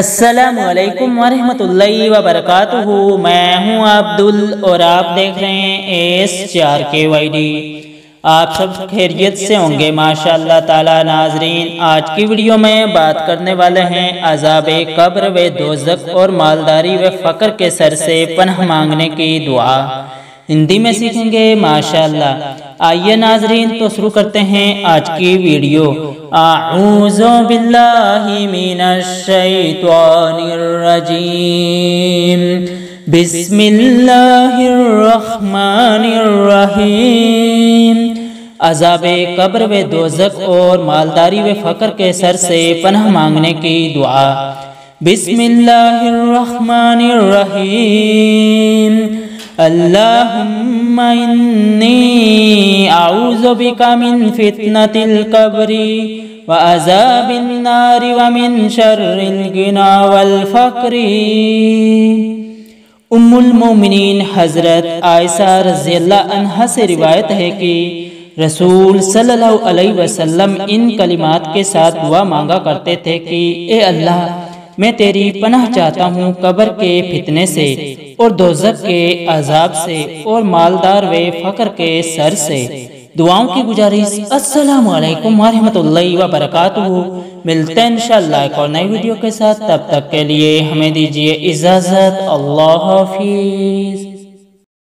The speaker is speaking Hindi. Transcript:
असलकम वरहमतुल्लाहि वबरकातुहू मैं हूँ अब्दुल और आप देख रहे हैं एस चार के वाई डी। आप सब खैरियत से होंगे, माशाल्लाह ताला नाजरीन। आज की वीडियो में बात करने वाले हैं अजाब कब्र व दोजक और मालदारी व फ़क्र के सर से पनह मांगने की दुआ। हिंदी में सीखेंगे, माशाल्लाह। आइए नाजरीन तो शुरू करते हैं आज की वीडियो। आऊज़ो मिनश्शैतानिर्रजीम बिस्मिल्लाहिर्रहमानिर्रहीम। अजाब कब्र व दोजक और मालदारी व फ़क्र के सर से पनाह मांगने की दुआ। बिस्मिल्लाहिर्रहमानिर्रहीम। अल्लाहुम्मा इन्नी आऊज़ु बिका मिन फितनतिल कब्री व अज़ाबिन नारि व मिन शर्रिल गिना वल फ़क्री उम्मुल मोमिनीन हज़रत आयशा रज़ियल्लाहु अन्हा से रिवायत है कि रसूल सल्लल्लाहु अलैहि वसल्लम इन कलिमात के साथ दुआ मांगा करते थे कि ए अल्लाह मैं तेरी पनाह चाहता हूँ कब्र के फितने से और दोजक के अजाब से और मालदार व फकर के सर से। दुआओं की गुजारिश अस्सलाम वालेकुम वरहमतुल्लाहि व बरकातुहू मिलते हैं इंशाल्लाह एक और नई वीडियो के साथ। तब तक के लिए हमें दीजिए इजाज़त। अल्लाह हाफिज़।